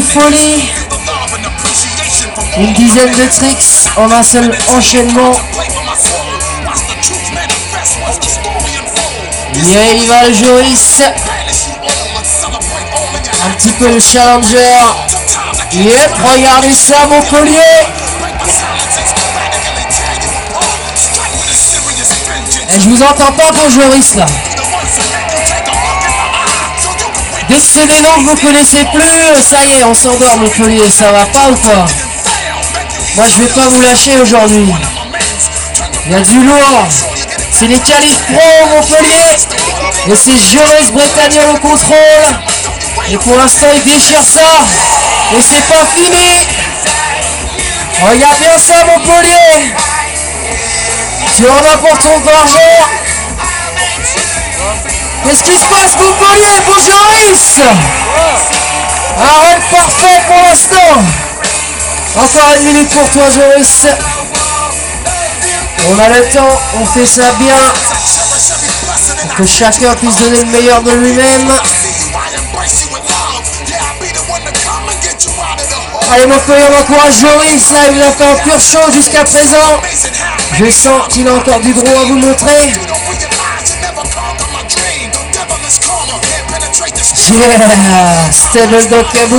folie. Une dizaine de tricks en un seul enchaînement. Yeah, il va le Joris. Un petit peu le challenger. Yep, regardez ça, mon collier. Et je vous entends pas, bon Joris, là. Que c'est noms que vous connaissez plus, ça y est, on s'endort, mon collier. Ça va pas ou quoi Moi, je vais pas vous lâcher aujourd'hui. Il y a du lourd. C'est les qualifs pro, Montpellier. Et c'est Joris Bretagnol au contrôle. Et pour l'instant, il déchire ça. Et c'est pas fini. Regarde bien ça, Montpellier. Tu en as pour ton argent. Qu'est-ce qui se passe, Montpellier pour Joris Arrête parfait pour l'instant. Encore une minute pour toi, Joris. On a le temps, on fait ça bien. Pour que chacun puisse donner le meilleur de lui-même. Allez mon collègue, on encourage Joris, là il a fait un pur show jusqu'à présent. Je sens qu'il a encore du gros à vous montrer. Yeah, Stellar Doppler